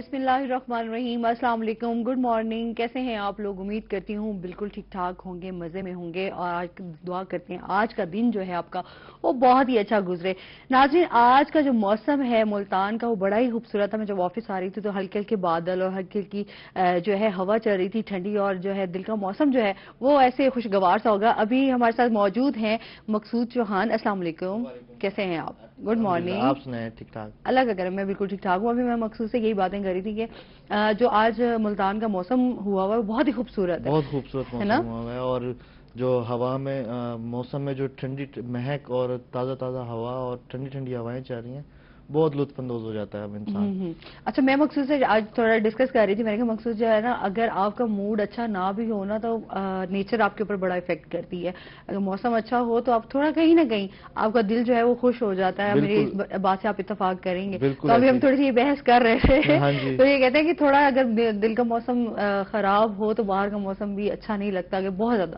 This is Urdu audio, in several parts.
بسم اللہ الرحمن الرحیم السلام علیکم گڈ مارننگ کیسے ہیں آپ لوگ؟ امید کرتی ہوں بالکل ٹھیک ٹھاک ہوں گے مزے میں ہوں گے اور آج دعا کرتے ہیں آج کا دن جو ہے آپ کا وہ بہت ہی اچھا گزرے۔ ناظرین آج کا جو موسم ہے ملتان کا وہ بڑا ہی خوبصورت تھا میں جب آفس آ رہی تھی تو ہلکے ہلکے بادل اور ہلکی ہلکی جو ہے ہوا چل رہی تھی ٹھنڈی اور جو ہے دل کا موسم جو ہے وہ ایسے خوشگوار سا ہوگا۔ ابھی ہمارے ساتھ موجود ہیں مقصود چوہان السلام علیکم۔ کیسے ہیں آپ؟ گڈ مارننگ آپ سنائیں ٹھیک ٹھاک؟ اللہ کا کرم میں بالکل ٹھیک ٹھاک ہوں۔ ابھی میں مقصود سے یہی باتیں کر رہی تھی کہ جو آج ملتان کا موسم ہوا ہوا ہے بہت ہی خوبصورت ہے بہت خوبصورت موسم ہوا ہوا ہے اور جو ہوا میں موسم میں جو ٹھنڈی مہک اور تازہ تازہ ہوا اور ٹھنڈی ٹھنڈی ہوائیں چل رہی ہیں بہت لطف اندوز ہو جاتا ہے اب انسان۔ اچھا میں مقصود سے آج تھوڑا ڈسکس کر رہی تھی میں نے کہا مقصود جو ہے نا اگر آپ کا موڈ اچھا نہ بھی ہو نا تو نیچر آپ کے اوپر بڑا افیکٹ کرتی ہے۔ اگر موسم اچھا ہو تو آپ تھوڑا کہیں نہ کہیں آپ کا دل جو ہے وہ خوش ہو جاتا ہے میری بات سے آپ اتفاق کریں گے۔ تو ابھی ہم تھوڑی سی بحث کر رہے تھے۔ ہاں جی۔ تو یہ کہتے ہیں کہ تھوڑا اگر دل کا موسم خراب ہو تو باہر کا موسم بھی اچھا نہیں لگتا کہ بہت زیادہ۔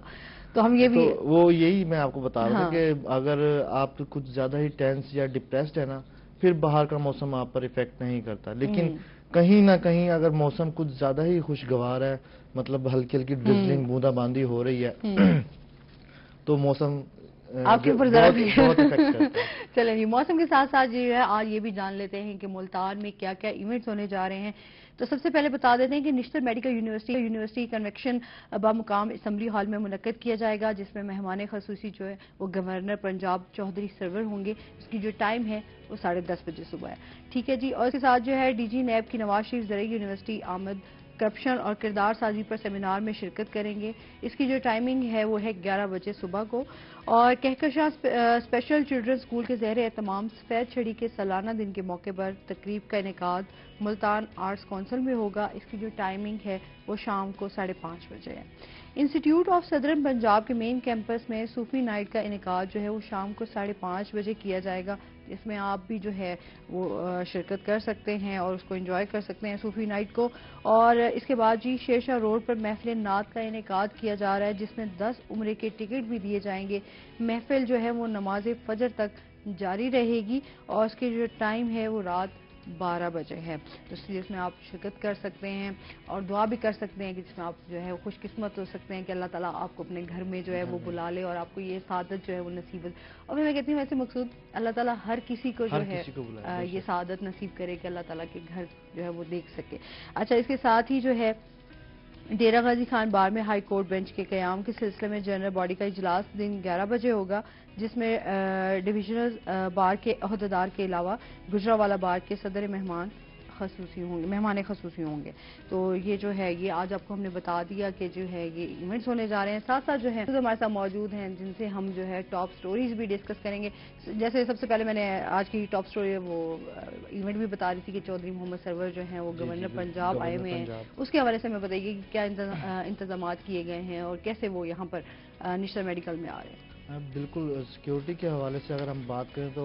تو ہم یہ بھی وہ یہی میں آپ کو بتا رہا ہوں۔ کہ اگر آپ کچھ زیادہ ہی ٹینس یا ڈپریسڈ ہے نا پھر باہر کا موسم آپ پر افیکٹ نہیں کرتا۔ لیکن کہیں نہ کہیں اگر موسم کچھ زیادہ ہی خوشگوار ہے مطلب ہلکی ہلکی ڈرزلنگ بوندا باندی ہو رہی ہے تو موسم آپ کے اوپر چلیں جی موسم کے ساتھ ساتھ جو ہے آج یہ بھی جان لیتے ہیں کہ ملتان میں کیا کیا ایونٹس ہونے جا رہے ہیں۔ تو سب سے پہلے بتا دیتے ہیں کہ Nishtar medical university university convocation مقام اسمبلی ہال میں منعقد کیا جائے گا، جس میں مہمان خصوصی جو ہے وہ گورنر پنجاب چودھری سرور ہوں گے۔ اس کی جو ٹائم ہے وہ ساڑھے دس بجے صبح ہے۔ ٹھیک ہے جی اور اس کے ساتھ جو ہے ڈی جی نیب کی نواز شریف زرعی یونیورسٹی آمد کرپشن اور کردار سازی پر سیمینار میں شرکت کریں گے۔ اس کی جو ٹائمنگ ہے وہ ہے گیارہ بجے صبح کو۔ اور کہکشاں اسپیشل چلڈرن اسکول کے زیر اہتمام سفید چھڑی کے سالانہ دن کے موقع پر تقریب کا انعقاد ملتان آرٹس کونسل میں ہوگا۔ اس کی جو ٹائمنگ ہے وہ شام کو ساڑھے پانچ بجے ہے۔ انسٹیٹیوٹ آف صدرن پنجاب کے مین کیمپس میں صوفی نائٹ کا انعقاد جو ہے وہ شام کو ساڑھے پانچ بجے کیا جائے گا اس میں آپ بھی جو ہے وہ شرکت کر سکتے ہیں اور اس کو انجوائے کر سکتے ہیں صوفی نائٹ کو۔ اور اس کے بعد جی شیرشاہ روڈ پر محفل نعت کا انعقاد کیا جا رہا ہے، جس میں دس عمرے کے ٹکٹ بھی دیے جائیں گے۔ محفل جو ہے وہ نماز فجر تک جاری رہے گی اور اس کی جو ٹائم ہے وہ رات بارہ بجے ہے۔ تو اس لیے اس میں آپ شرکت کر سکتے ہیں اور دعا بھی کر سکتے ہیں کہ جس میں آپ جو ہے خوش قسمت ہو سکتے ہیں کہ اللہ تعالیٰ آپ کو اپنے گھر میں جو ہے وہ بلا لے اور آپ کو یہ سعادت جو ہے وہ نصیب اور میں کہتی ہوں ویسے مقصود اللہ تعالیٰ ہر کسی کو جو ہے یہ سعادت نصیب کرے کہ اللہ تعالیٰ کے گھر جو ہے وہ دیکھ سکے۔ اچھا اس کے ساتھ ہی جو ہے ڈیرہ غازی خان بار میں ہائی کورٹ بینچ کے قیام کے سلسلے میں جنرل باڈی کا اجلاس دن گیارہ بجے ہوگا، جس میں ڈویژنل بار کے عہدیدار کے علاوہ گجرا والا بار کے صدر مہمان خصوصی ہوں گے مہمان خصوصی ہوں گے۔ تو یہ جو ہے یہ آج آپ کو ہم نے بتا دیا کہ جو ہے یہ ایونٹس ہونے جا رہے ہیں۔ ساتھ ساتھ جو ہے ہمارے ساتھ موجود ہیں جن سے ہم جو ہے ٹاپ سٹوریز بھی ڈسکس کریں گے۔ جیسے سب سے پہلے میں نے آج کی ٹاپ سٹوری وہ ایونٹ بھی بتا رہی تھی کہ چودھری محمد سرور جو ہیں وہ جی، گورنر جی، جی، پنجاب آئے ہوئے ہیں۔ اس کے حوالے سے میں بتائیے کہ کیا انتظامات کیے گئے ہیں اور کیسے وہ یہاں پر نشتر میڈیکل میں آ رہے ہیں۔ بالکل سیکیورٹی کے حوالے سے اگر ہم بات کریں تو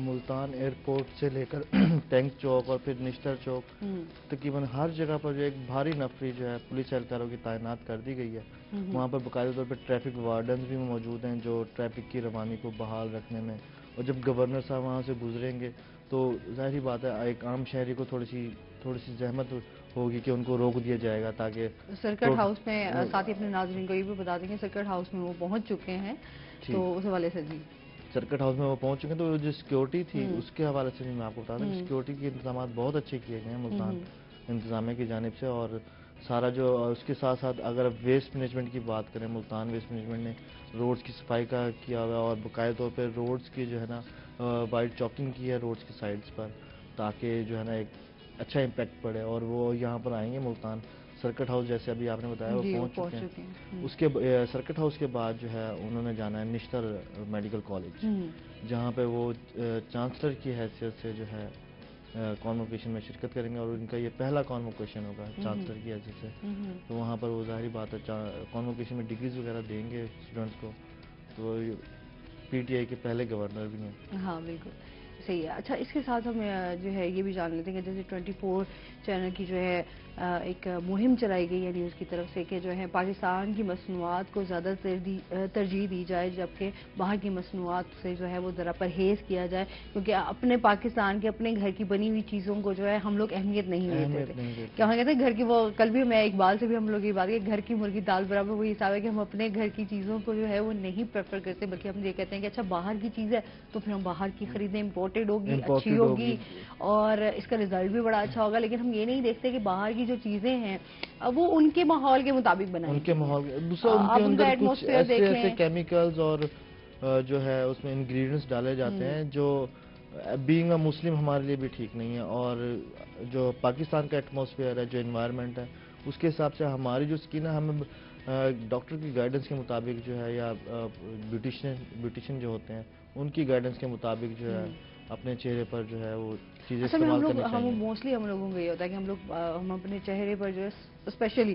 ملتان ایئرپورٹ سے لے کر ٹینک چوک اور پھر نشتر چوک تقریباً ہر جگہ پر جو ایک بھاری نفری جو ہے پولیس اہلکاروں کی تعینات کر دی گئی ہے۔ وہاں پر باقاعدہ طور پر ٹریفک وارڈنز بھی موجود ہیں جو ٹریفک کی روانی کو بحال رکھنے میں اور جب گورنر صاحب وہاں سے گزریں گے تو ظاہری بات ہے ایک عام شہری کو تھوڑی سی تھوڑی سی زحمت ہوگی کہ ان کو روک دیا جائے گا تاکہ سرکٹ ہاؤس میں ساتھ ہی اپنے ناظرین کو یہ بھی بتا دیں گے سرکٹ ہاؤس میں وہ پہنچ چکے ہیں۔ تو اس حوالے سے جی۔ سرکٹ ہاؤس میں وہ پہنچ چکے ہیں تو جو سیکیورٹی تھی اس کے حوالے سے بھی میں آپ کو بتا دوں سیکیورٹی کے انتظامات بہت اچھے کیے گئے ہیں ملتان انتظامیہ کی جانب سے۔ اور سارا جو اس کے ساتھ ساتھ اگر ویسٹ مینجمنٹ کی بات کریں ملتان ویسٹ مینجمنٹ نے روڈز کی صفائی کا کیا ہوا اور باقاعدہ طور پہ روڈز کی جو ہے نا وائٹ چاکنگ کی ہے روڈز کی سائڈز پر تاکہ جو ہے نا ایک اچھا امپیکٹ پڑے اور وہ یہاں پر آئیں گے ملتان سرکٹ ہاؤس جیسے ابھی آپ نے بتایا وہ جی، پہنچ چکے ہیں۔ اس کے سرکٹ ہاؤس کے بعد جو ہے انہوں نے جانا ہے نشتر میڈیکل کالج جہاں پہ وہ چانسلر کی حیثیت سے جو ہے کانوکیشن میں شرکت کریں گے اور ان کا یہ پہلا کانوکیشن ہوگا چانسلر کی حیثیت سے۔ تو وہاں پر وہ ظاہری بات ہے کانوکیشن میں ڈگریز وغیرہ دیں گے اسٹوڈنٹس کو۔ تو پی ٹی آئی کے پہلے گورنر بھی ہیں۔ ہاں بالکل۔ صحیح ہے۔ اچھا اس کے ساتھ ہم جو ہے، یہ بھی جان لیتے ہیں کہ جیسے ٹوئنٹی فور چینل کی جو ہے ایک مہم چلائی گئی ہے نیوز کی طرف سے کہ جو ہے پاکستان کی مصنوعات کو زیادہ ترجیح دی جائے جبکہ باہر کی مصنوعات سے جو ہے وہ ذرا پرہیز کیا جائے کیونکہ اپنے پاکستان کے اپنے گھر کی بنی ہوئی چیزوں کو جو ہے ہم لوگ اہمیت نہیں دیتے تھے۔ کیا کہتے ہیں گھر کی وہ کل بھی میں اقبال سے بھی ہم لوگ یہ بات کہ گھر کی مرغی دال برابر وہ حساب ہے کہ ہم اپنے گھر کی چیزوں کو جو ہے وہ نہیں پریفر کرتے بلکہ ہم یہ کہتے ہیں کہ اچھا باہر کی چیز ہے تو پھر ہم باہر کی خریدیں امپورٹڈ ہوگی اچھی ہوگی اور اس کا ریزلٹ بھی بڑا اچھا ہوگا لیکن ہم یہ نہیں دیکھتے کہ باہر کی جو چیزیں ہیں وہ ان کے ماحول کے مطابق بنائیں ان کے ماحول دوسرا ان کے اندر کچھ ایسے ایسے کیمیکلز اور جو ہے اس میں انگریڈینٹس ڈالے جاتے ہیں جو بینگ اے مسلم ہمارے لیے بھی ٹھیک نہیں ہے اور جو پاکستان کا ایٹماسفیئر ہے جو انوائرمنٹ ہے اس کے حساب سے ہماری جو سکین ہے ہمیں ڈاکٹر کی گائیڈنس کے مطابق جو ہے یا بیوٹیشن بیوٹیشن جو ہوتے ہیں ان کی گائیڈنس کے مطابق جو ہے اپنے چہرے پر جو ہے وہ چیزیں استعمال کرنی چاہیے۔ ہم موسٹلی ہم لوگوں کو یہ ہوتا ہے کہ ہم لوگ ہم اپنے چہرے پر جو ہے اسپیشلی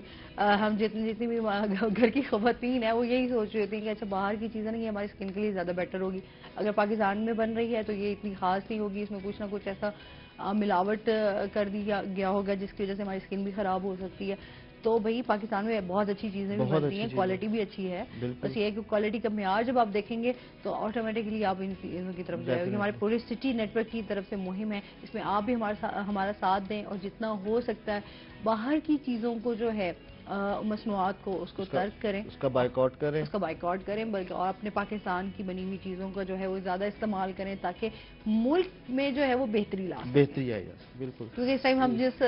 ہم جتنی جتنی بھی گھر کی خواتین ہیں وہ یہی سوچ رہی تھی کہ اچھا باہر کی چیزیں نہیں ہماری اسکن کے لیے زیادہ بیٹر ہوگی۔ اگر پاکستان میں بن رہی ہے تو یہ اتنی خاص نہیں ہوگی اس میں کچھ نہ کچھ ایسا ملاوٹ کر دیا گیا ہوگا جس کی وجہ سے ہماری اسکن بھی خراب ہو سکتی ہے۔ تو بھائی پاکستان میں بہت اچھی چیزیں بھی بنتی ہیں کوالٹی بھی اچھی ہے۔ بس یہ ہے کہ کوالٹی کا معیار جب آپ دیکھیں گے تو آٹومیٹکلی آپ ان کی طرف جائے گی ہمارے پوری سٹی نیٹ ورک کی طرف سے مہم ہے۔ اس میں آپ بھی ہمارا ساتھ دیں اور جتنا ہو سکتا ہے باہر کی چیزوں کو جو ہے مصنوعات کو اس کو ترک کریں۔ اس کا بائیکاٹ کریں۔ اس کا بائیکاٹ کریں بلکہ اور اپنے پاکستان کی بنی ہوئی چیزوں کا جو ہے وہ زیادہ استعمال کریں تاکہ ملک میں جو ہے وہ بہتری لا بہتری آئے بالکل۔ کیونکہ اس ٹائم ہم جس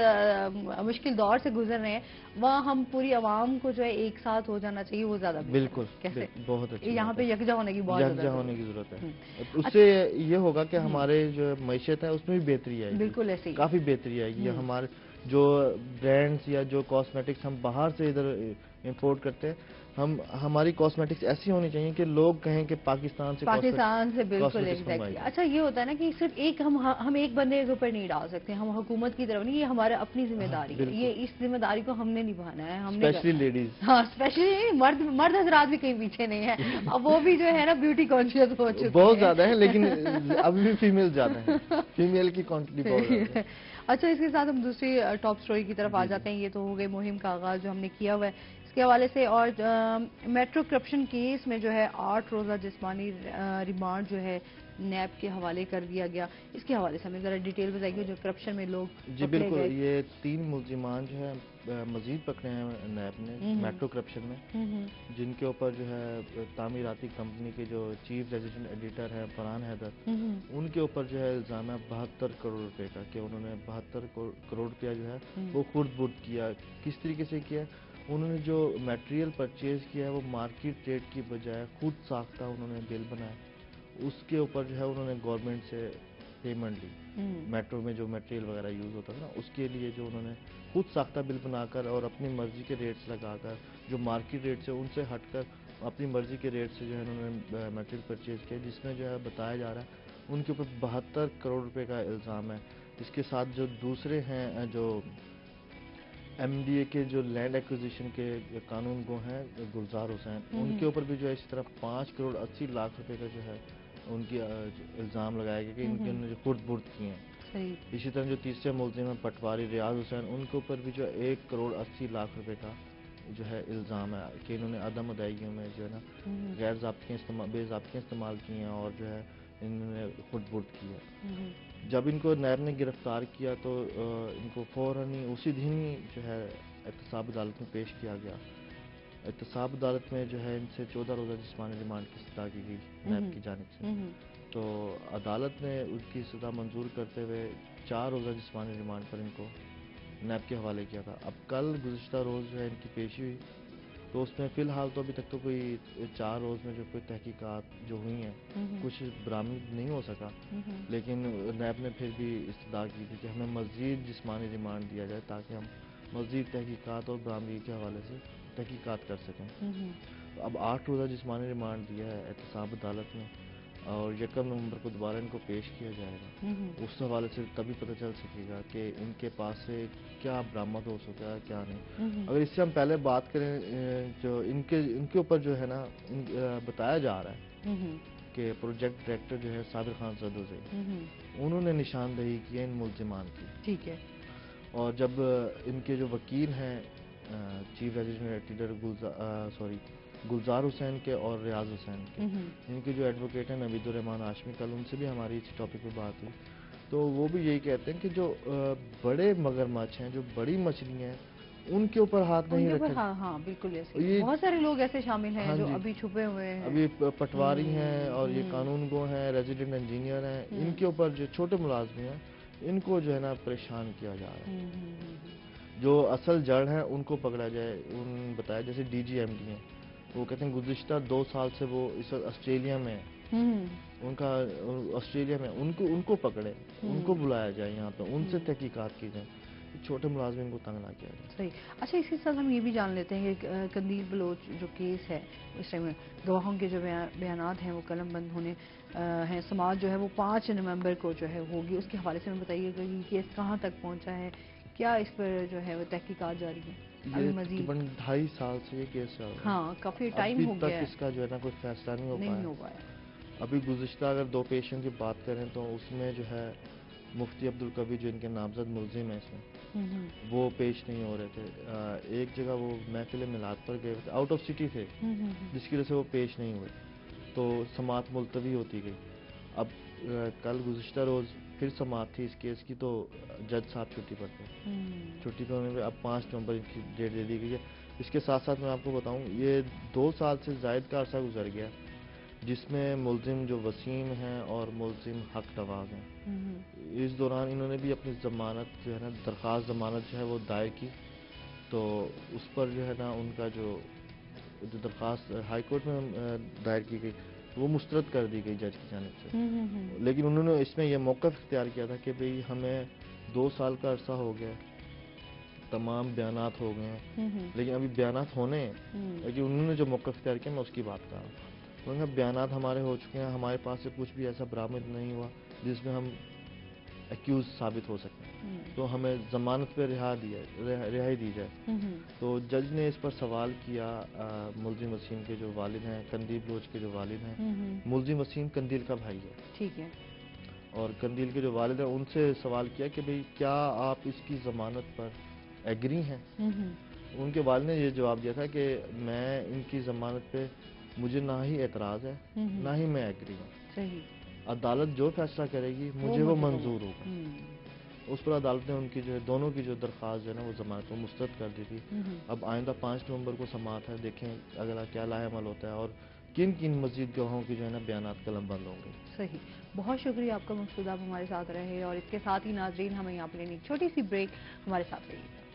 مشکل دور سے گزر رہے ہیں وہاں ہم پوری عوام کو جو ہے ایک ساتھ ہو جانا چاہیے وہ زیادہ بالکل کیسے؟ بہت اچھا یہاں پہ یکجا ہونے کی بہت یکجا ہونے کی ضرورت ہے۔ اس سے یہ ہوگا کہ ہمارے جو معیشت ہے اس میں بھی بہتری آئے گی۔ بالکل ایسے کافی بہتری آئے گی۔ ہمارے جو برانڈس یا جو کاسمیٹکس ہم باہر سے ادھر امپورٹ کرتے ہیں ہم ہماری کاسمیٹکس ایسی ہونی چاہیے کہ لوگ کہیں کہ پاکستان سے پاکستان سے بالکل اچھا یہ ہوتا ہے نا کہ صرف ایک ہم ہم ایک بندے کے اوپر نہیں ڈال سکتے ہم حکومت کی طرف نہیں یہ ہمارا اپنی ذمہ داری ہے۔ یہ اس ذمہ داری کو ہم نے نبھانا ہے ہم نے لیڈیز ہاں اسپیشلی مرد مرد حضرات بھی کہیں پیچھے نہیں ہے اب وہ بھی جو ہے نا بیوٹی کانشیس ہو چکے بہت زیادہ ہے لیکن ابھی بھی فیمیل زیادہ ہیں۔ فیمیل کی کوانٹٹی بہت اچھا اس کے ساتھ ہم دوسری ٹاپ سٹوری کی طرف آ جی، جی۔ جاتے ہیں۔ یہ تو ہو گئی مہم کا آغاز جو ہم نے کیا ہوا ہے۔ کے حوالے سے اور میٹرو کرپشن کیس میں جو ہے آٹھ روزہ جسمانی ریمانڈ جو ہے نیب کے حوالے کر دیا گیا۔ اس کے حوالے سے ہمیں ذرا ڈیٹیل بتائیں گے جو کرپشن میں لوگ جی بالکل یہ تین ملزمان جو ہے مزید پکڑے ہیں نیب نے میٹرو کرپشن میں۔ جن کے اوپر جو ہے تعمیراتی کمپنی کے جو چیف ریزیڈنٹ ایڈیٹر ہے فرحان حیدر ان کے اوپر جو ہے الزام ہے بہتر کروڑ روپے کا کہ انہوں نے بہتر کروڑ روپیہ جو ہے وہ خود بٹ کیا کس طریقے سے کیا؟ انہوں نے جو میٹریل پرچیز کیا ہے وہ مارکیٹ ریٹ کی بجائے خود ساختہ انہوں نے بل بنایا۔ اس کے اوپر جو ہے انہوں نے گورنمنٹ سے پیمنٹ لی۔ میٹرو میں جو میٹریل وغیرہ یوز ہوتا ہے نا اس کے لیے جو انہوں نے خود ساختہ بل بنا کر اور اپنی مرضی کے ریٹس لگا کر جو مارکیٹ ریٹ سے ان سے ہٹ کر اپنی مرضی کے ریٹ سے جو ہے انہوں نے میٹریل پرچیز کیا جس میں جو ہے بتایا جا رہا ہے ان کے اوپر بہتر کروڑ روپے کا الزام ہے۔ اس کے ساتھ جو دوسرے ہیں جو ایم ڈی اے کے جو لینڈ ایکوزیشن کے قانون گو ہیں گلزار حسین ان کے اوپر بھی جو ہے اسی طرح پانچ کروڑ اسی لاکھ روپے کا جو ہے ان کی الزام لگایا گیا کہ ان کے جو خود برد کیے ہیں۔ اسی طرح جو تیسرے ملزم ہیں پٹواری ریاض حسین ان کے اوپر بھی جو ایک کروڑ اسی لاکھ روپے کا جو ہے الزام ہے کہ انہوں نے عدم ادائیگیوں میں جو ہے نا غیر ضابطے بے ضابطے استعمال کیے ہیں اور جو ہے انہوں نے خود برد کیا جب ان کو نیب نے گرفتار کیا تو ان کو فوراً ہی اسی دن ہی جو ہے احتساب عدالت میں پیش کیا گیا۔ احتساب عدالت میں جو ہے ان سے چودہ روزہ جسمانی ریمانڈ کی سزا کی گئی نیب کی جانب سے۔ تو عدالت نے ان کی سزا منظور کرتے ہوئے چار روزہ جسمانی ریمانڈ پر ان کو نیب کے حوالے کیا تھا۔ اب کل گزشتہ روز جو ہے ان کی پیشی ہوئی۔ تو اس میں فی الحال تو ابھی تک تو کوئی چار روز میں جو کوئی تحقیقات جو ہوئی ہیں کچھ برامد نہیں ہو سکا۔ لیکن نیب نے پھر بھی استدا کی تھی کہ ہمیں مزید جسمانی ریمانڈ دیا جائے تاکہ ہم مزید تحقیقات اور برامدگی کے حوالے سے تحقیقات کر سکیں۔ اب آٹھ روزہ جسمانی ریمانڈ دیا ہے احتساب عدالت میں اور یکم نومبر کو دوبارہ ان کو پیش کیا جائے گا۔ اس حوالے سے تبھی پتہ چل سکے گا کہ ان کے پاس سے کیا برآمد ہو سکتا ہے کیا نہیں۔ اگر اس سے ہم پہلے بات کریں جو ان کے ان کے اوپر جو ہے نا بتایا جا رہا ہے کہ پروجیکٹ ڈائریکٹر جو ہے صابر خان صدو سے انہوں نے نشاندہی کی ہے ان ملزمان کی۔ ٹھیک ہے۔ اور جب ان کے جو وکیل ہیں chief editor sorry Gulzar Hussain کے اور ریاض حسین کے۔ ان کے جو ایڈوکیٹ ہیں نوید الرحمان آشمی کل ان سے بھی ہماری اس ٹاپک پہ بات ہوئی۔ تو وہ بھی یہی کہتے ہیں کہ جو بڑے مگر مچھ ہیں جو بڑی مچھلیاں ہیں ان کے اوپر ہاتھ نہیں رکھے۔ ہاں ہاں بالکل بہت سارے لوگ ایسے شامل ہیں ہاں جو جی۔ ابھی چھپے ہوئے ہیں۔ ابھی پٹواری ہیں اور یہ قانون گو ہیں ریزیڈنٹ انجینئر ہیں۔ ان کے اوپر جو چھوٹے ملازم ہیں ان کو جو ہے نا پریشان کیا جا رہا ہے۔ جو اصل جڑ ہیں ان کو پکڑا جائے۔ ان بتایا جیسے ڈی جی ایم ڈی ہیں۔ وہ کہتے ہیں گزشتہ دو سال سے وہ اس وقت آسٹریلیا میں ان کا آسٹریلیا میں ان کو ان کو پکڑے۔ ان کو بلایا جائے یہاں پہ۔ ان سے تحقیقات کی جائیں۔ چھوٹے ملازمین کو تنگ نہ کیا جائے۔ صحیح۔ اچھا اسی ساتھ ہم یہ بھی جان لیتے ہیں کہ کندیل بلوچ جو کیس ہے اس ٹائم گواہوں کے جو بیانات ہیں وہ قلم بند ہونے ہیں۔ سماج جو ہے وہ پانچ نومبر کو جو ہے ہوگی۔ اس کے حوالے سے ہمیں بتائیے گا کہ کیس کہاں تک پہنچا ہے؟ کیا اس پر جو ہے وہ تحقیقات جاری ہے مزید ڈھائی سال سے یہ کیس چل رہا ہاں کافی ٹائم ہو گیا اس کا جو ہے نا کوئی فیصلہ نہیں ہو پایا۔ ابھی گزشتہ اگر دو پیشنٹ کی بات کریں تو اس میں جو ہے مفتی عبدالکبی جو ان کے نامزد ملزم ہیں اس میں وہ پیش نہیں ہو رہے تھے۔ ایک جگہ وہ محفل میلاد پر گئے تھے۔ آؤٹ آف سٹی تھے۔ جس کی وجہ سے وہ پیش نہیں ہوئے۔ تو سماعت ملتوی ہوتی گئی۔ اب کل گزشتہ روز پھر سماعت تھی اس کیس کی تو جج صاحب چھٹی پر تھے۔ چھٹی پر ہونے پہ اب پانچ نومبر کی ڈیٹ دے دی گئی ہے۔ اس کے ساتھ ساتھ میں آپ کو بتاؤں یہ دو سال سے زائد کا عرصہ گزر گیا جس میں ملزم جو وسیم ہیں اور ملزم حق نواز ہیں۔ اس دوران انہوں نے بھی اپنی ضمانت جو ہے نا درخواست ضمانت جو ہے وہ دائر کی۔ تو اس پر جو ہے نا ان کا جو درخواست ہائی کورٹ میں دائر کی گئی۔ وہ مسترد کر دی گئی جج کی جانب سے۔ لیکن انہوں نے اس میں یہ موقف اختیار کیا تھا کہ بھئی ہمیں دو سال کا عرصہ ہو گیا تمام بیانات ہو گئے ہیں۔ لیکن ابھی بیانات ہونے ہیں۔ لیکن انہوں نے جو موقف اختیار کیا میں اس کی بات کر رہا ہوں۔ بیانات ہمارے ہو چکے ہیں ہمارے پاس سے کچھ بھی ایسا برآمد نہیں ہوا جس میں ہم ایکیوز ثابت ہو سکتے ہیں۔ تو ہمیں ضمانت پہ رہا دیا رہائی دی جائے۔ تو جج نے اس پر سوال کیا ملزم وسیم کے جو والد ہیں کندیل بلوچ کے جو والد ہیں۔ ملزم وسیم کندیل کا بھائی ہے۔ ٹھیک ہے۔ اور کندیل کے جو والد ہیں ان سے سوال کیا کہ بھئی کیا آپ اس کی ضمانت پر ایگری ہیں؟ ان کے والد نے یہ جواب دیا تھا کہ میں ان کی ضمانت پہ مجھے نہ ہی اعتراض ہے نہ ہی میں ایگری ہوں۔ صحیح۔ عدالت جو فیصلہ کرے گی مجھے وہ منظور ہوگا۔ اس پر عدالت نے ان کی جو ہے دونوں کی جو درخواست جو ہے نا وہ ضمانت کو مسترد کر دی تھی۔ اب آئندہ پانچ نومبر کو سماعت ہے دیکھیں اگلا کیا لاہ عمل ہوتا ہے اور کن کن مزید گواہوں کی جو ہے نا بیانات قلم بند ہوں گے۔ صحیح۔ بہت شکریہ آپ کا مقصود آپ ہمارے ساتھ رہے اور اس کے ساتھ ہی ناظرین ہمیں یہاں پہ لینی چھوٹی سی بریک ہمارے ساتھ رہیے۔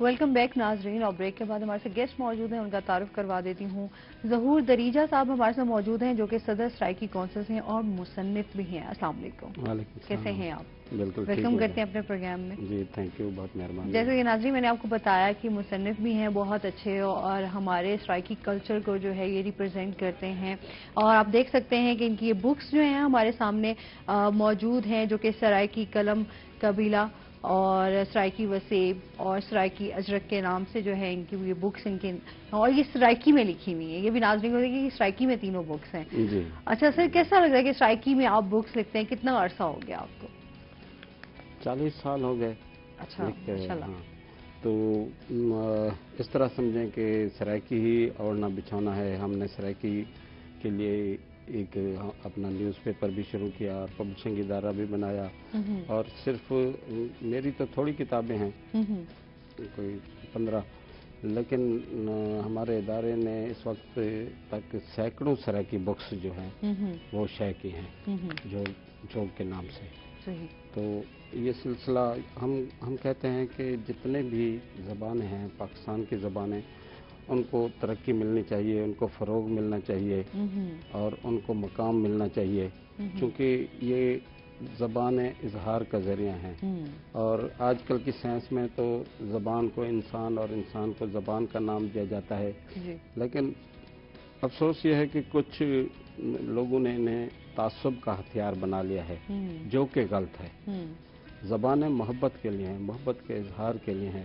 ویلکم بیک ناظرین اور بریک کے بعد ہمارے سے گیسٹ موجود ہیں ان کا تعارف کروا دیتی ہوں۔ ظہور دریجہ صاحب ہمارے ساتھ موجود ہیں جو کہ صدر سرائکی کونسل ہیں اور مصنف بھی ہیں۔ السلام علیکم۔ کیسے ہیں آپ؟ بالکل ویلکم کرتے ہیں اپنے پروگرام میں۔ جی تھینک یو بہت مہربانی۔ جیسے کہ ناظرین میں نے آپ کو بتایا کہ مصنف بھی ہیں بہت اچھے اور ہمارے سرائکی کلچر کو جو ہے یہ ریپرزینٹ کرتے ہیں۔ اور آپ دیکھ سکتے ہیں کہ ان کی یہ بکس جو ہیں ہمارے سامنے موجود ہیں جو کہ سرائکی قلم قبیلہ اور سرائکی وسیب اور سرائکی اجرک کے نام سے جو ہے ان کی یہ بکس ان کے اور یہ سرائکی میں لکھی ہوئی ہیں۔ یہ بھی ناظرین کو کہ سرائکی میں تینوں بکس ہیں۔ جی۔ اچھا سر کیسا لگ رہا ہے کہ سرائکی میں آپ بکس لکھتے ہیں؟ کتنا عرصہ ہو گیا آپ کو؟ چالیس سال ہو گئے اچھا ہاں۔ تو اس طرح سمجھیں کہ سرائکی ہی اوڑنا بچھونا ہے۔ ہم نے سرائکی کے لیے ایک اپنا نیوز پیپر بھی شروع کیا اور پبلشنگ ادارہ بھی بنایا۔ اور صرف میری تو تھوڑی کتابیں ہیں۔ کوئی پندرہ۔ لیکن ہمارے ادارے نے اس وقت تک سینکڑوں سرح کی بکس جو ہیں وہ شے کی ہیں جو جوگ کے نام سے۔ تو یہ سلسلہ ہم ہم کہتے ہیں کہ جتنے بھی زبانیں ہیں پاکستان کی زبانیں ان کو ترقی ملنی چاہیے ان کو فروغ ملنا چاہیے اور ان کو مقام ملنا چاہیے۔ چونکہ یہ زبان اظہار کا ذریعہ ہیں۔ اور آج کل کی سائنس میں تو زبان کو انسان اور انسان کو زبان کا نام دیا جاتا ہے۔ جی۔ لیکن افسوس یہ ہے کہ کچھ لوگوں نے انہیں تعصب کا ہتھیار بنا لیا ہے جو کہ غلط ہے۔ زبانیں محبت کے لیے ہیں محبت کے اظہار کے لیے ہیں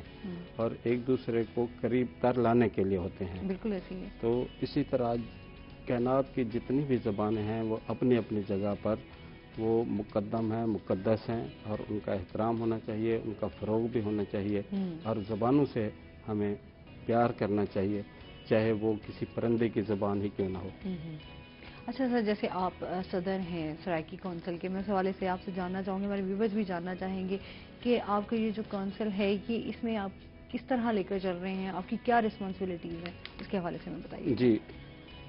اور ایک دوسرے کو قریب تر لانے کے لیے ہوتے ہیں۔ بالکل ایسی ہے۔ تو اسی طرح کائنات کی جتنی بھی زبانیں ہیں وہ اپنی اپنی جگہ پر وہ مقدم ہیں مقدس ہیں اور ان کا احترام ہونا چاہیے ان کا فروغ بھی ہونا چاہیے اور زبانوں سے ہمیں پیار کرنا چاہیے چاہے وہ کسی پرندے کی زبان ہی کیوں نہ ہو۔ اچھا سر جیسے آپ صدر ہیں سرائکی کونسل کے میں اس حوالے سے آپ سے جاننا چاہوں گی ہمارے ویورز بھی جاننا چاہیں گے کہ آپ کا یہ جو کونسل ہے یہ اس میں آپ کس طرح لے کر چل رہے ہیں؟ آپ کی کیا ریسپانسبلٹیز ہیں؟ اس کے حوالے سے ہمیں بتائیے۔ جی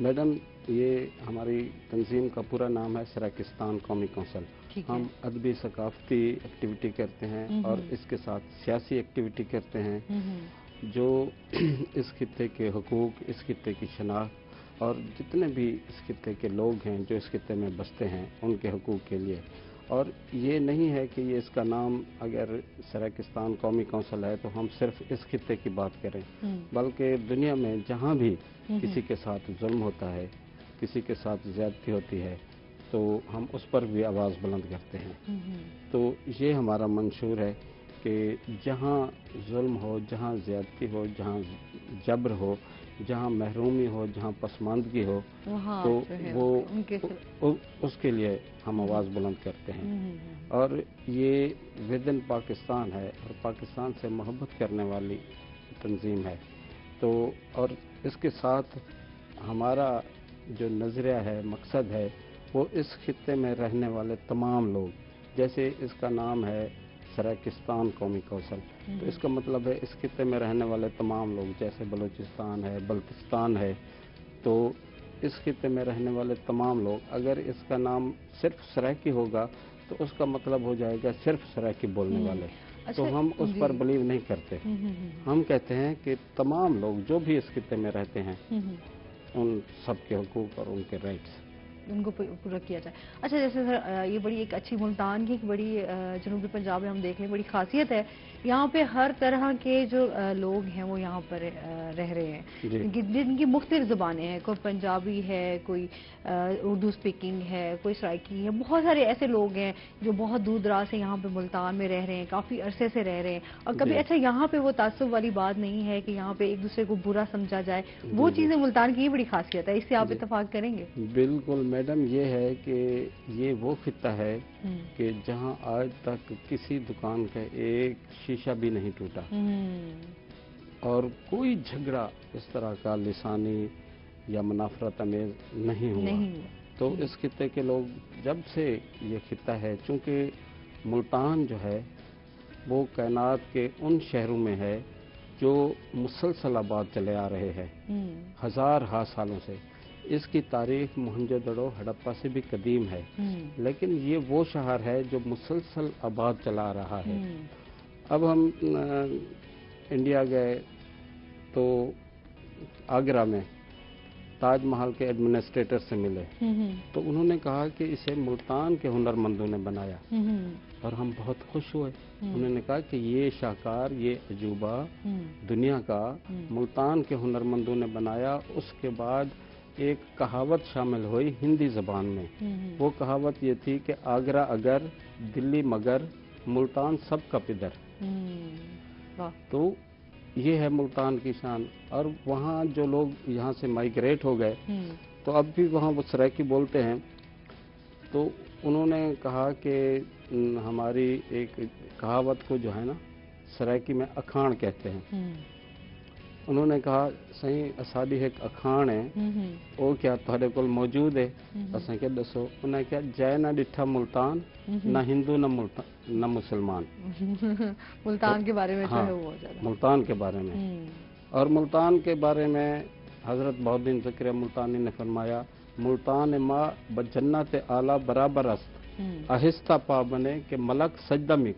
میڈم یہ ہماری تنظیم کا پورا نام ہے سراکستان قومی کونسل۔ ہم ادبی ثقافتی ایکٹیویٹی کرتے ہیں اور اس کے ساتھ سیاسی ایکٹیویٹی کرتے ہیں۔ جو اس خطے کے حقوق اس خطے کی شناخت اور جتنے بھی اس خطے کے لوگ ہیں جو اس خطے میں بستے ہیں ان کے حقوق کے لیے۔ اور یہ نہیں ہے کہ یہ اس کا نام اگر سریکستان قومی کونسل ہے تو ہم صرف اس خطے کی بات کریں۔ بلکہ دنیا میں جہاں بھی کسی کے ساتھ ظلم ہوتا ہے کسی کے ساتھ زیادتی ہوتی ہے تو ہم اس پر بھی آواز بلند کرتے ہیں۔ تو یہ ہمارا منشور ہے کہ جہاں ظلم ہو جہاں زیادتی ہو جہاں جبر ہو جہاں محرومی ہو جہاں پسماندگی ہو تو وہ اس کے لیے ہم آواز بلند کرتے ہیں۔ اور یہ ودن پاکستان ہے اور پاکستان سے محبت کرنے والی تنظیم ہے۔ تو اور اس کے ساتھ ہمارا جو نظریہ ہے مقصد ہے وہ اس خطے میں رہنے والے تمام لوگ۔ جیسے اس کا نام ہے سریکستان قومی کوسل۔ تو اس کا مطلب ہے اس خطے میں رہنے والے تمام لوگ جیسے بلوچستان ہے بلتستان ہے تو اس خطے میں رہنے والے تمام لوگ اگر اس کا نام صرف سریکی ہوگا تو اس کا مطلب ہو جائے گا صرف سریکی بولنے والے۔ تو ہم اس پر بلیو نہیں کرتے۔ ہم کہتے ہیں کہ تمام لوگ جو بھی اس خطے میں رہتے ہیں ان سب کے حقوق اور ان کے رائٹس ان کو پورا کیا جائے۔ اچھا جیسے سر یہ بڑی ایک اچھی ملتان کی ایک بڑی جنوبی پنجاب میں ہم دیکھ لیں بڑی خاصیت ہے۔ یہاں پہ ہر طرح کے جو لوگ ہیں وہ یہاں پر رہ رہے ہیں۔ جی۔ جن کی مختلف زبانیں ہیں کوئی پنجابی ہے کوئی اردو سپیکنگ ہے کوئی سرائکی ہے۔ بہت سارے ایسے لوگ ہیں جو بہت دور دراز سے یہاں پہ ملتان میں رہ رہے ہیں کافی عرصے سے رہ رہے ہیں۔ اور کبھی جی۔ اچھا یہاں پہ وہ تعصب والی بات نہیں ہے کہ یہاں پہ ایک دوسرے کو برا سمجھا جائے۔ وہ جی، چیزیں ملتان کی یہ بڑی خاصیت ہے اس سے آپ اتفاق کریں گے؟ بالکل میڈم یہ ہے کہ یہ وہ خطہ ہے کہ جہاں آج تک کسی دکان کا ایک شیشہ بھی نہیں ٹوٹا۔ اور کوئی جھگڑا اس طرح کا لسانی یا منافرت امیز نہیں ہوا۔ تو اس خطے کے لوگ جب سے یہ خطہ ہے چونکہ ملتان جو ہے وہ کائنات کے ان شہروں میں ہے جو مسلسل آباد چلے آ رہے ہیں۔ ہزار ہاں سالوں سے۔ اس کی تاریخ مہنجے دڑو ہڑپا سے بھی قدیم ہے۔ لیکن یہ وہ شہر ہے جو مسلسل آباد چلا رہا ہے۔ اب ہم انڈیا گئے تو آگرہ میں تاج محل کے ایڈمنسٹریٹر سے ملے۔ تو انہوں نے کہا کہ اسے ملتان کے ہنر مندوں نے بنایا۔ اور ہم بہت خوش ہوئے۔ انہوں نے کہا کہ یہ شاہکار یہ عجوبہ دنیا کا ملتان کے ہنر مندوں نے بنایا۔ اس کے بعد ایک کہاوت شامل ہوئی ہندی زبان میں۔ وہ کہاوت یہ تھی کہ آگرہ اگر دلی مگر ملتان سب کا پدر۔ تو یہ ہے ملتان کی شان۔ اور وہاں جو لوگ یہاں سے مائگریٹ ہو گئے تو اب بھی وہاں وہ سرائکی بولتے ہیں۔ تو انہوں نے کہا کہ ہماری ایک کہاوت کو جو ہے نا سرائکی میں اکھاڑ کہتے ہیں۔ انہوں نے کہا سائیں اساڈی ایک اکھان ہے وہ کیا تھارے کل موجود ہے؟ اساں کیا دسو. انہیں کیا جائے نہ ڈٹھا ملتان نہ ہندو نہ ملتان نہ مسلمان۔ ملتان کے بارے میں چاہے ہے جائے ملتان کے بارے میں۔ اور ملتان کے بارے میں حضرت بہدین ذکر ملتانی نے فرمایا ملتان ما بجنت آلہ برابر است۔ آہستہ پا بنے کہ ملک سجدہ میں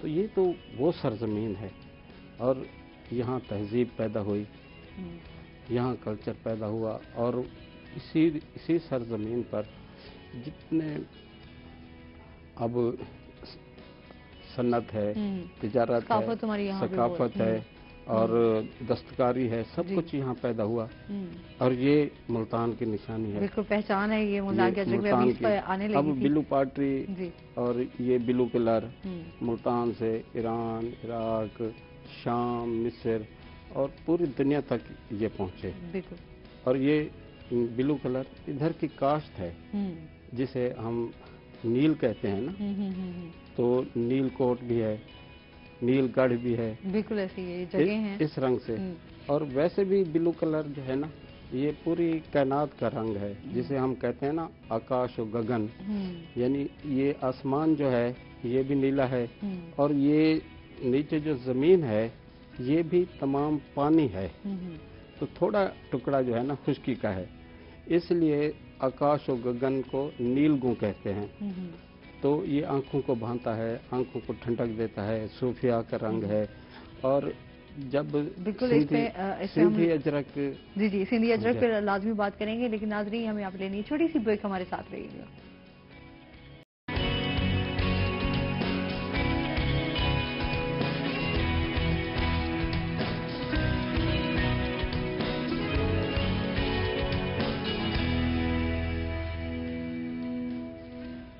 تو یہ تو وہ سرزمین ہے۔ اور یہاں تہذیب پیدا ہوئی یہاں کلچر پیدا ہوا اور اسی اسی سرزمین پر جتنے اب سنت ہے تجارت ہے ثقافت ہے اور دستکاری ہے سب جی۔ کچھ یہاں پیدا ہوا۔ اور یہ ملتان کی نشانی ہے۔ بالکل پہچان ہے یہ ملتان کی اب بلو پارٹری جی۔ اور یہ بلو کلر ملتان سے ایران عراق شام مصر اور پوری دنیا تک یہ پہنچے۔ بالکل۔ اور یہ بلو کلر ادھر کی کاشت ہے جسے ہم نیل کہتے ہیں نا۔ تو نیل کوٹ بھی ہے نیل گڑھ بھی ہے۔ بالکل ایسی یہ جگہ ہیں۔ اس رنگ سے۔ اور ویسے بھی بلو کلر جو ہے نا یہ پوری کائنات کا رنگ ہے جسے ہم کہتے ہیں نا آکاش و گگن۔ یعنی یہ آسمان جو ہے یہ بھی نیلا ہے۔ اور یہ نیچے جو زمین ہے یہ بھی تمام پانی ہے۔ تو تھوڑا ٹکڑا جو ہے نا خشکی کا ہے۔ اس لیے آکاش و گگن کو نیل گوں کہتے ہیں۔ تو یہ آنکھوں کو باندھتا ہے آنکھوں کو ٹھنڈک دیتا ہے صوفیہ کا رنگ ہے۔ اور جب بالکل سندھی- اجرک جی جی سندھی اجرک۔ پہ لازمی بات کریں گے لیکن ناظرین ہمیں آپ لینی چھوٹی سی بریک ہمارے ساتھ رہی گا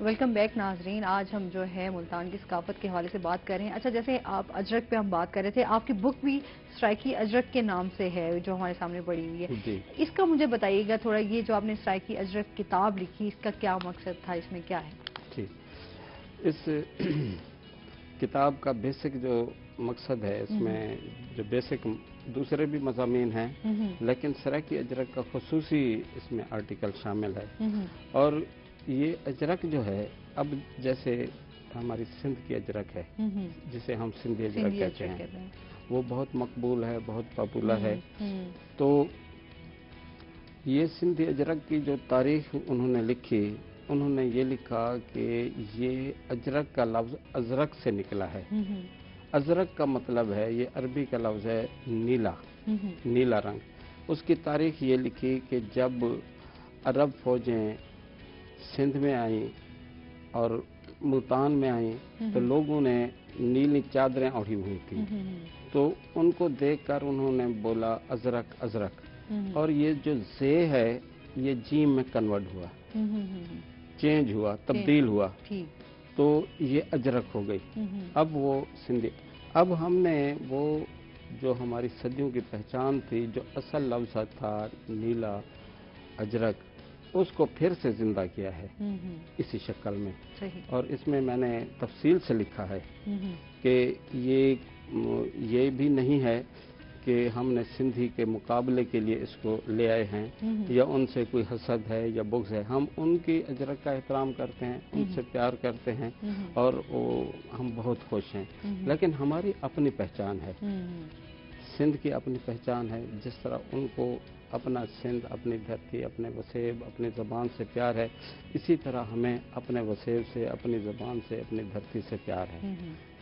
ویلکم بیک ناظرین آج ہم جو ہے ملتان کی ثقافت کے حوالے سے بات کر رہے ہیں۔ اچھا جیسے آپ اجرک پہ ہم بات کر رہے تھے آپ کی بک بھی سرائکی اجرک کے نام سے ہے جو ہمارے سامنے پڑی ہوئی ہے۔ جی۔ اس کا مجھے بتائیے گا تھوڑا یہ جو آپ نے سرائکی اجرک کتاب لکھی اس کا کیا مقصد تھا؟ اس میں کیا ہے؟ ٹھیک اس کتاب کا بیسک جو مقصد ہے اس میں جو بیسک دوسرے بھی مضامین ہیں لیکن سرائکی اجرک کا خصوصی اس میں آرٹیکل شامل ہے۔ اور یہ اجرک جو ہے اب جیسے ہماری سندھ کی اجرک ہے جسے ہم سندھی اجرک کہتے ہیں۔ وہ بہت مقبول ہے بہت پاپولر ہے۔ تو یہ سندھی اجرک کی جو تاریخ انہوں نے لکھی انہوں نے یہ لکھا کہ یہ اجرک کا لفظ ازرک سے نکلا ہے۔ ازرک کا مطلب ہے یہ عربی کا لفظ ہے نیلا۔ نیلا رنگ۔ اس کی تاریخ یہ لکھی کہ جب عرب فوجیں سندھ میں آئیں اور ملتان میں آئیں تو لوگوں نے نیلی چادریں اوڑھی ہوئی تھیں۔ تو ان کو دیکھ کر انہوں نے بولا ازرک ازرک۔ اور یہ جو زے ہے یہ جیم میں کنورٹ ہوا۔ چینج ہوا تبدیل ہوا۔ تو یہ اجرک ہو گئی۔ اب وہ سندھی اب ہم نے وہ جو ہماری صدیوں کی پہچان تھی جو اصل لفظ تھا نیلا اجرک اس کو پھر سے زندہ کیا ہے۔ اسی شکل میں۔ اور اس میں میں نے تفصیل سے لکھا ہے کہ یہ یہ بھی نہیں ہے کہ ہم نے سندھی کے مقابلے کے لیے اس کو لے آئے ہیں یا ان سے کوئی حسد ہے یا بغض ہے۔ ہم ان کی اجرک کا احترام کرتے ہیں ان سے پیار کرتے ہیں اور وہ ہم بہت خوش ہیں۔ لیکن ہماری اپنی پہچان ہے۔ سندھ کی اپنی پہچان ہے جس طرح ان کو اپنا سندھ اپنی دھرتی اپنے وسیب اپنی زبان سے پیار ہے۔ اسی طرح ہمیں اپنے وسیب سے اپنی زبان سے اپنی دھرتی سے پیار ہے۔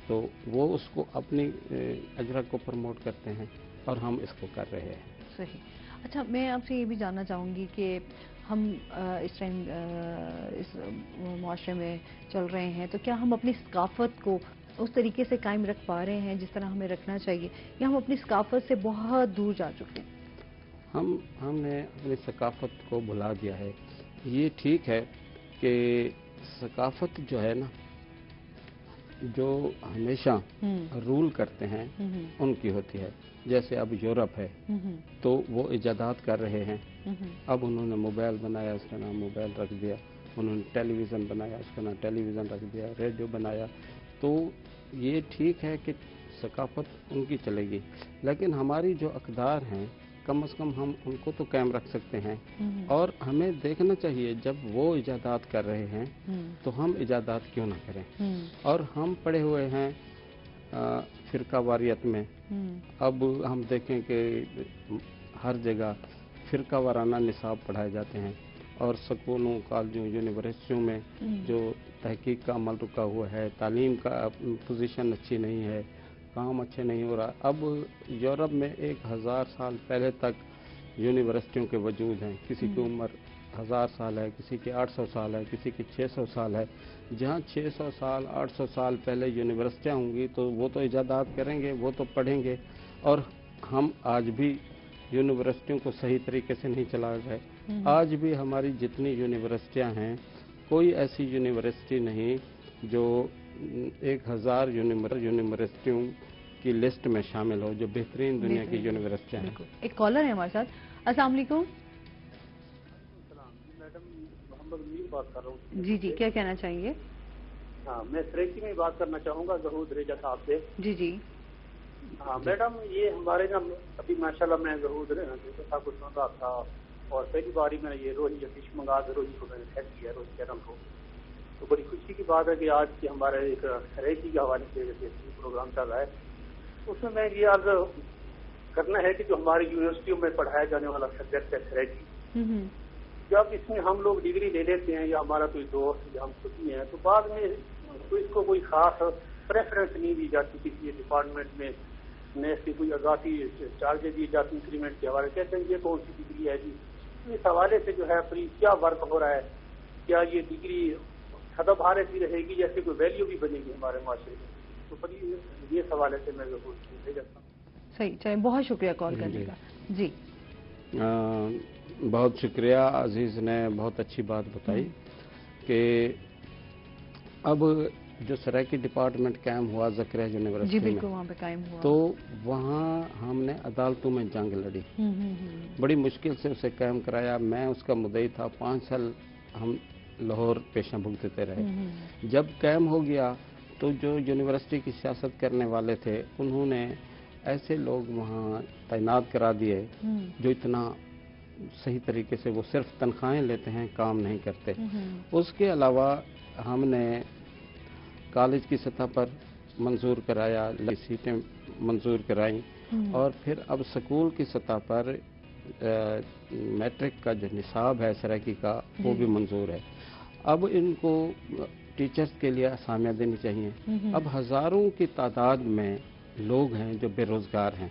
تو وہ اس کو اپنی اجرک کو پروموٹ کرتے ہیں اور ہم اس کو کر رہے ہیں۔ صحیح۔ اچھا میں آپ سے یہ بھی جاننا چاہوں گی کہ ہم اس ٹائم اس معاشرے میں چل رہے ہیں تو کیا ہم اپنی ثقافت کو اس طریقے سے قائم رکھ پا رہے ہیں جس طرح ہمیں رکھنا چاہیے؟ یا ہم اپنی ثقافت سے بہت دور جا چکے ہیں؟ ہم ہم نے اپنی ثقافت کو بھلا دیا ہے۔ یہ ٹھیک ہے کہ ثقافت جو ہے نا جو ہمیشہ ہم، رول کرتے ہیں ان کی ہوتی ہے۔ جیسے اب یورپ ہے تو وہ ایجادات کر رہے ہیں۔ اب انہوں نے موبائل بنایا اس کا نام موبائل رکھ دیا۔ انہوں نے ٹیلی ویژن بنایا اس کا نام ٹیلی ویژن رکھ دیا ریڈیو بنایا۔ تو یہ ٹھیک ہے کہ ثقافت ان کی چلے گی۔ لیکن ہماری جو اقدار ہیں کم از کم ہم ان کو تو قائم رکھ سکتے ہیں۔ اور ہمیں دیکھنا چاہیے جب وہ ایجادات کر رہے ہیں تو ہم ایجادات کیوں نہ کریں۔ اور ہم پڑے ہوئے ہیں فرقہ واریت میں۔ اب ہم دیکھیں کہ ہر جگہ فرقہ وارانہ نصاب پڑھائے جاتے ہیں۔ اور سکولوں کالجوں یونیورسٹیوں میں جو تحقیق کا عمل رکا ہوا ہے تعلیم کا پوزیشن اچھی نہیں ہے۔ کام اچھے نہیں ہو رہا۔ اب یورپ میں ایک ہزار سال پہلے تک یونیورسٹیوں کے وجود ہیں۔ کسی کی عمر ہزار سال ہے کسی کی آٹھ سو سال ہے کسی کے چھ سو سال ہے۔ جہاں چھ سو سال آٹھ سو سال پہلے یونیورسٹیاں ہوں گی تو وہ تو ایجادات کریں گے وہ تو پڑھیں گے۔ اور ہم آج بھی یونیورسٹیوں کو صحیح طریقے سے نہیں چلا گئے آج بھی ہماری جتنی یونیورسٹیاں ہیں کوئی ایسی یونیورسٹی نہیں جو ایک ہزار یونیورسٹیوں کی لسٹ میں شامل ہو جو بہترین دنیا کی یونیورسٹی ہیں۔ ایک کالر ہے ہمارے ساتھ۔ السلام علیکم۔ جی، میڈم محمد کر رہا ہوں۔ جی جی کیا کہنا چاہیں گے؟ ہاں میں سریکی میں بات کرنا چاہوں گا ظہور دریجہ صاحب سے۔ جی جی۔ ہاں میڈم یہ ہمارے نا ابھی ماشاءاللہ میں ظہور دریجہ صاحب کو سنگا تھا اور پہلی باری میں یہ روحی جتیش منگا کے کو میں نے کھیل کیا روحی چینل کو۔ تو بڑی خوشی کی بات ہے کہ آج کی ہمارا ایک ریسی کے حوالے سے پروگرام چل رہا ہے۔ اس میں میں یہ عرض کرنا ہے کہ جو ہماری یونیورسٹیوں میں پڑھایا جانے والا سبجیکٹ ہے تھریٹی جب اس میں ہم لوگ ڈگری لے لیتے ہیں یا ہمارا کوئی دوست یا ہم خود ہی ہیں تو بعد میں اس کو کوئی خاص پریفرنس نہیں دی جاتی کسی ڈپارٹمنٹ میں نئے سے کوئی آزادی چارجیں دی جاتی انکریمنٹ کے حوالے کہتے ہیں یہ کون سی ڈگری ہے جی؟ اس حوالے سے جو ہے اپنی کیا ورک ہو رہا ہے؟ کیا یہ ڈگری سدا بھار ایسی رہے گی جیسے کوئی ویلیو بھی بنے گی ہمارے معاشرے میں۔ تو پھر یہ سوال ہے میں ضرور جاتا ہوں۔ صحیح چاہیے بہت شکریہ کال کرنے جی۔ کا۔ جی۔ بہت شکریہ عزیز نے بہت اچھی بات بتائی کہ اب جو سرائکی ڈپارٹمنٹ قائم ہوا زکریہ یونیورسٹی جی، میں تو وہاں ہم نے عدالتوں میں جنگ لڑی۔ بڑی مشکل سے اسے قائم کرایا۔ میں اس کا مدعی تھا پانچ سال ہم لاہور پیشہ بھگتتے رہے۔ جب قائم ہو گیا تو جو یونیورسٹی کی سیاست کرنے والے تھے انہوں نے ایسے لوگ وہاں تعینات کرا دیے جو اتنا صحیح طریقے سے وہ صرف تنخواہیں لیتے ہیں کام نہیں کرتے۔ اس کے علاوہ ہم نے کالج کی سطح پر منظور کرایا سیٹیں منظور کرائیں اور پھر اب سکول کی سطح پر میٹرک کا جو نصاب ہے سرائکی کا وہ بھی منظور ہے۔ اب ان کو ٹیچرز کے لیے اسامیاں دینی چاہیے۔ اب ہزاروں کی تعداد میں لوگ ہیں جو بے روزگار ہیں۔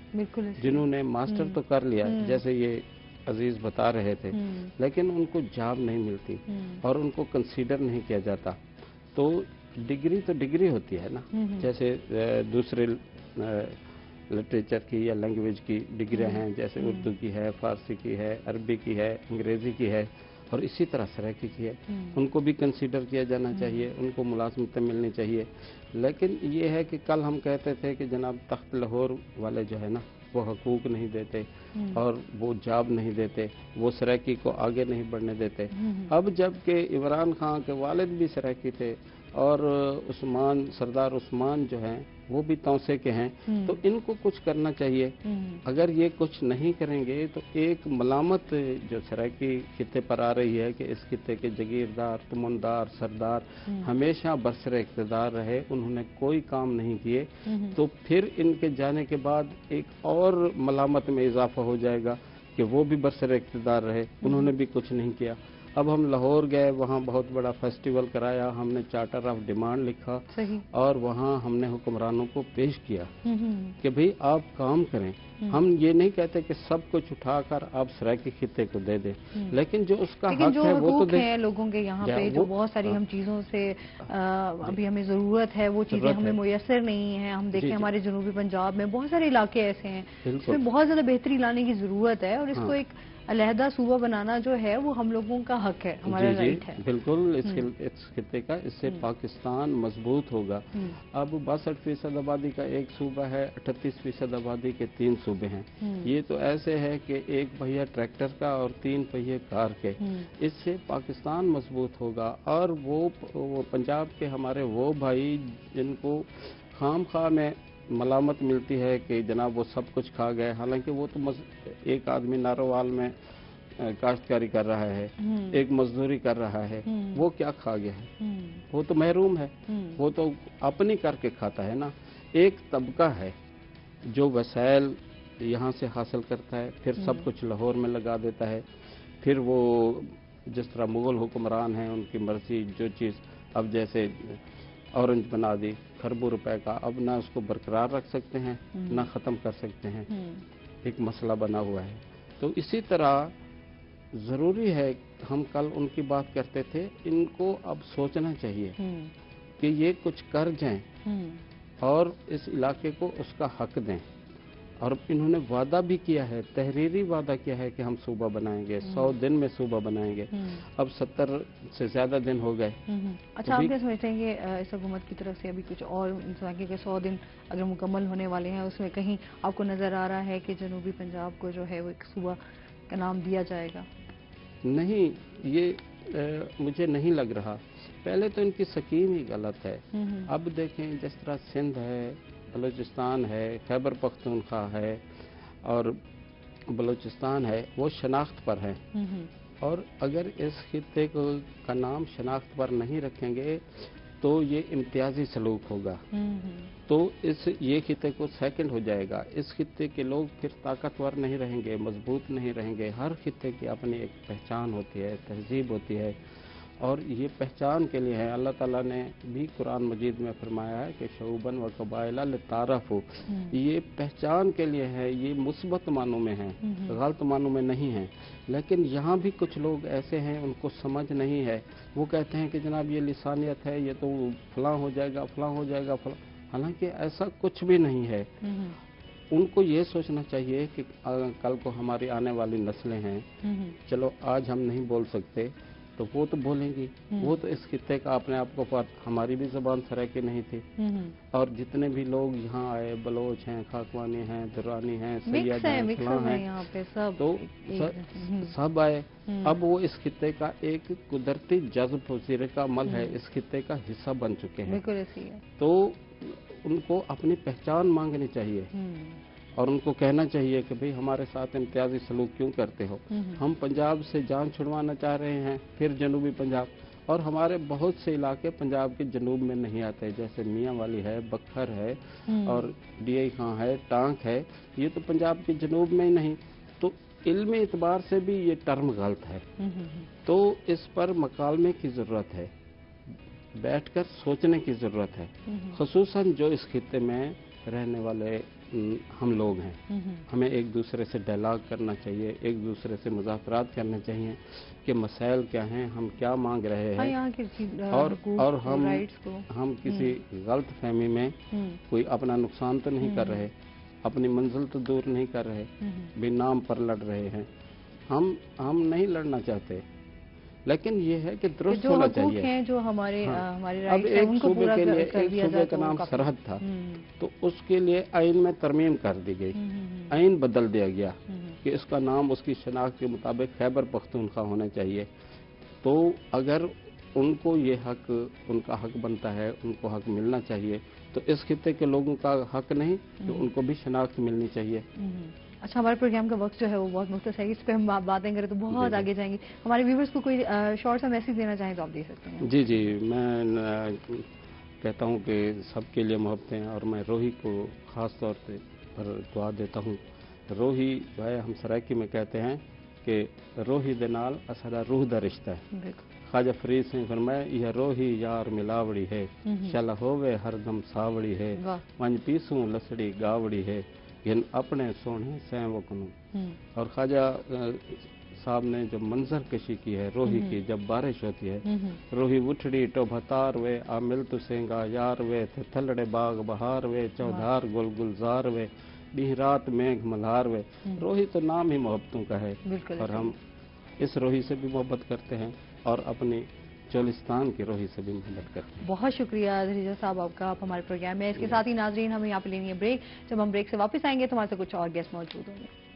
جنہوں نے ماسٹر تو کر لیا جیسے یہ عزیز بتا رہے تھے۔ لیکن ان کو جاب نہیں ملتی اور ان کو کنسیڈر نہیں کیا جاتا۔ تو ڈگری تو ڈگری ہوتی ہے نا۔ جیسے دوسرے لٹریچر کی یا لینگویج کی ڈگریاں ہیں جیسے اردو کی ہے فارسی کی ہے عربی کی ہے انگریزی کی ہے۔ اور اسی طرح سرحقی کی ہے ان کو بھی کنسیڈر کیا جانا چاہیے ان کو ملازمتیں ملنی چاہیے۔ لیکن یہ ہے کہ کل ہم کہتے تھے کہ جناب تخت لاہور والے جو ہے نا وہ حقوق نہیں دیتے اور وہ جاب نہیں دیتے وہ سریکی کو آگے نہیں بڑھنے دیتے۔ اب جبکہ عمران خان کے والد بھی سریکی تھے اور عثمان سردار عثمان جو ہیں وہ بھی توسے کے ہیں تو ان کو کچھ کرنا چاہیے۔ اگر یہ کچھ نہیں کریں گے تو ایک ملامت جو سرائکی خطے پر آ رہی ہے کہ اس خطے کے جگیردار تمندار سردار ہمیشہ برسر اقتدار رہے انہوں نے کوئی کام نہیں کیے۔ تو پھر ان کے جانے کے بعد ایک اور ملامت میں اضافہ ہو جائے گا کہ وہ بھی برسر اقتدار رہے انہوں نے بھی کچھ نہیں کیا۔ اب ہم لاہور گئے وہاں بہت بڑا فیسٹیول کرایا ہم نے چارٹر آف ڈیمانڈ لکھا اور وہاں ہم نے حکمرانوں کو پیش کیا کہ بھئی آپ کام کریں۔ ہم یہ نہیں کہتے کہ سب کچھ اٹھا کر آپ سرائکی خطے کو دے دیں لیکن جو اس کا حق ہے وہ تو دیں لوگوں کے یہاں پہ جو بہت ساری ہاں۔ ہم چیزوں سے ابھی ہمیں ضرورت ہے وہ چیزیں ہمیں میسر نہیں ہیں۔ ہم دیکھیں جی، جی۔ ہمارے جنوبی پنجاب میں بہت سارے علاقے ایسے ہیں۔ اس میں بہت زیادہ بہتری لانے کی ضرورت ہے اور اس کو ہاں۔ ایک علیحدہ صوبہ بنانا جو ہے وہ ہم لوگوں کا حق ہے ہمارا جی، جی، رائٹ ہے۔ بالکل اس خطے کا اس سے پاکستان مضبوط ہوگا۔ اب باسٹھ فیصد آبادی کا ایک صوبہ ہے اٹھتیس فیصد آبادی کے تین صوبے ہیں۔ یہ تو ایسے ہے کہ ایک پہیہ ٹریکٹر کا اور تین پہیے کار کے۔ اس سے پاکستان مضبوط ہوگا۔ اور وہ پنجاب کے ہمارے وہ بھائی جن کو خام خواہ میں ملامت ملتی ہے کہ جناب وہ سب کچھ کھا گئے حالانکہ وہ تو ایک آدمی ناروال میں کاشتکاری کر رہا ہے ایک مزدوری کر رہا ہے وہ کیا کھا گیا ہے؟ وہ تو محروم ہے۔ وہ تو اپنی کر کے کھاتا ہے نا۔ ایک طبقہ ہے جو وسائل یہاں سے حاصل کرتا ہے پھر سب کچھ لاہور میں لگا دیتا ہے۔ پھر وہ جس طرح مغل حکمران ہیں ان کی مرضی جو چیز اب جیسے اورنج بنا دی کھربو روپے کا۔ اب نہ اس کو برقرار رکھ سکتے ہیں نہ ختم کر سکتے ہیں۔ ایک مسئلہ بنا ہوا ہے۔ تو اسی طرح ضروری ہے ہم کل ان کی بات کرتے تھے ان کو اب سوچنا چاہیے کہ یہ کچھ کر جائیں اور اس علاقے کو اس کا حق دیں۔ اور انہوں نے وعدہ بھی کیا ہے تحریری وعدہ کیا ہے کہ ہم صوبہ بنائیں گے سو دن میں صوبہ بنائیں گے۔ اب ستر سے زیادہ دن ہو گئے۔ اچھا آپ کیا سمجھتے ہیں کہ اس حکومت کی طرف سے ابھی کچھ اور انسان کے سو دن اگر مکمل ہونے والے ہیں اس میں کہیں آپ کو نظر آ رہا ہے کہ جنوبی پنجاب کو جو ہے وہ ایک صوبہ کا نام دیا جائے گا؟ نہیں یہ مجھے نہیں لگ رہا۔ پہلے تو ان کی سکیم ہی غلط ہے۔ اب دیکھیں جس طرح سندھ ہے بلوچستان ہے خیبر پختونخوا ہے اور بلوچستان ہے وہ شناخت پر ہیں۔ اور اگر اس خطے کو کا نام شناخت پر نہیں رکھیں گے تو یہ امتیازی سلوک ہوگا۔ تو اس یہ خطے کو سیکنڈ ہو جائے گا۔ اس خطے کے لوگ پھر طاقتور نہیں رہیں گے مضبوط نہیں رہیں گے۔ ہر خطے کی اپنی ایک پہچان ہوتی ہے تہذیب ہوتی ہے۔ اور یہ پہچان کے لیے ہے۔ اللہ تعالیٰ نے بھی قرآن مجید میں فرمایا ہے کہ شعوباً و قبائلہ لطارف ہو یہ پہچان کے لیے ہے یہ مثبت معنوں میں ہیں غلط معنوں میں نہیں ہیں لیکن یہاں بھی کچھ لوگ ایسے ہیں ان کو سمجھ نہیں ہے۔ وہ کہتے ہیں کہ جناب یہ لسانیت ہے یہ تو فلاں ہو جائے گا فلاں ہو جائے گا فلاں۔ حالانکہ ایسا کچھ بھی نہیں ہے۔ ان کو یہ سوچنا چاہیے کہ کل کو ہماری آنے والی نسلیں ہیں۔ چلو آج ہم نہیں بول سکتے۔ تو وہ تو بولیں گی۔ وہ تو اس خطے کا اپنے آپ کو ہماری بھی زبان سرائکی نہیں تھی۔ اور جتنے بھی لوگ یہاں آئے بلوچ ہیں خاکوانی ہیں درانی ہیں سید ہیں فلاں ہیں تو سب آئے۔ اب وہ اس خطے کا ایک قدرتی جذب وزیر کا عمل ہے۔ اس خطے کا حصہ بن چکے ہیں۔ تو ان کو اپنی پہچان مانگنی چاہیے۔ اور ان کو کہنا چاہیے کہ بھئی ہمارے ساتھ امتیازی سلوک کیوں کرتے ہو؟ ہم پنجاب سے جان چھڑوانا چاہ رہے ہیں پھر جنوبی پنجاب۔ اور ہمارے بہت سے علاقے پنجاب کے جنوب میں نہیں آتے جیسے میاں والی ہے بکھر ہے اور ڈی آئی خاں ہے ٹانک ہے۔ یہ تو پنجاب کے جنوب میں ہی نہیں۔ تو علمی اعتبار سے بھی یہ ٹرم غلط ہے۔ تو اس پر مکالمے کی ضرورت ہے بیٹھ کر سوچنے کی ضرورت ہے۔ خصوصاً جو اس خطے میں رہنے والے ہم لوگ ہیں۔ ہمیں ایک دوسرے سے ڈائلاگ کرنا چاہیے ایک دوسرے سے مذاکرات کرنے چاہیے کہ مسائل کیا ہیں ہم کیا مانگ رہے ہیں۔ اور اور ہم ہم کسی غلط فہمی میں کوئی اپنا نقصان تو نہیں کر رہے اپنی منزل تو دور نہیں کر رہے بھی نام پر لڑ رہے ہیں۔ ہم ہم نہیں لڑنا چاہتے۔ لیکن یہ ہے کہ درست ہونا چاہیے۔ جو ہمارے ہاں۔ اب ایک صوبے کے لیے ایک صوبے کا نام سرحد تھا۔ تو اس کے لیے آئین میں ترمیم کر دی گئی۔ آئین بدل دیا گیا کہ اس کا نام اس کی شناخت کے مطابق خیبر پختونخوا ہونا چاہیے۔ تو اگر ان کو یہ حق ان کا حق بنتا ہے ان کو حق ملنا چاہیے تو اس خطے کے لوگوں کا حق نہیں تو ان کو بھی شناخت ملنی چاہیے۔ اچھا ہمارے پروگرام کا وقت جو ہے وہ بہت مختصر ہے اس پہ ہم باتیں کریں تو بہت جی، جی۔ آگے جائیں گے۔ ہمارے ویورز کو کوئی شارٹ سا میسیج دینا چاہیں تو آپ دے سکتے ہیں۔ جی جی۔ میں کہتا ہوں کہ سب کے لیے محبتیں اور میں روہی کو خاص طور پہ پر دعا دیتا ہوں۔ روہی جو ہے ہم سرائکی میں کہتے ہیں کہ روہی دنال اصلا روح دا رشتہ ہے۔ خواجہ فرید سنگھ فرمائے یہ روہی یار ملاوڑی ہے۔ شل ہووے ہر دم ساوڑی ہے۔ ونج پیسوں لسڑی گاوڑی ہے۔ گن اپنے سونے سین وکنو اور خواجہ صاحب نے جو منظر کشی کی ہے روہی کی جب بارش ہوتی ہے روہی اٹھڑی ٹو بھتار وے آ ملت سینگا یار وے تھلڑے باغ بہار وے چودھار گل گلزار وے ڈی رات میگھ ملہار وے۔ روہی تو نام ہی محبتوں کا ہے۔ اور ہم اس روہی سے بھی محبت کرتے ہیں اور اپنی چولستان کی روحی سے بھی محبت کرتے ہیں۔ بہت شکریہ دریجہ صاحب آپ کا آپ ہمارے پروگرام میں۔ اس کے ساتھ ہی ناظرین ہمیں یہاں پہ لینی ہے بریک۔ جب ہم بریک سے واپس آئیں گے تو ہمارے سے کچھ اور گیسٹ موجود ہوں گے۔